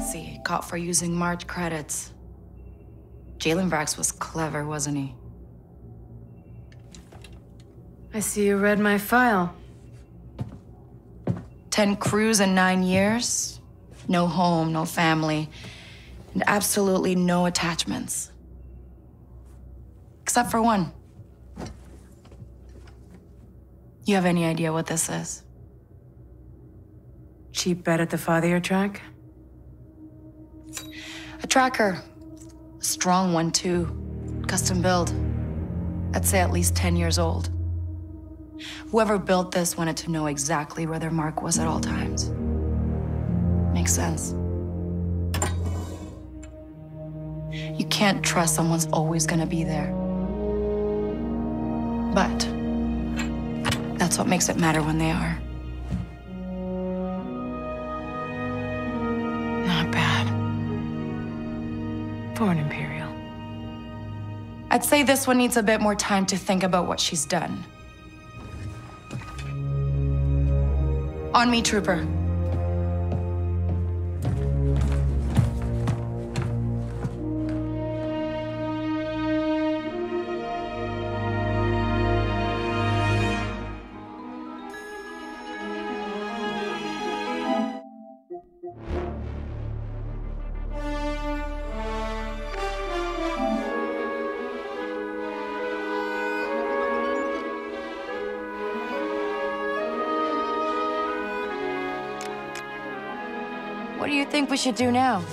See, caught for using March credits. Jaylen Vrax was clever, wasn't he? I see you read my file. Ten crews in nine years. No home, no family, and absolutely no attachments. Except for one. You have any idea what this is? Cheap bet at the fathier track? A tracker. A strong one, too. Custom build. I'd say at least 10 years old. Whoever built this wanted to know exactly where their mark was at all times. Makes sense. You can't trust someone's always gonna be there. But that's what makes it matter when they are. For an Imperial. I'd say this one needs a bit more time to think about what she's done. On me, Trooper. What do you think we should do now?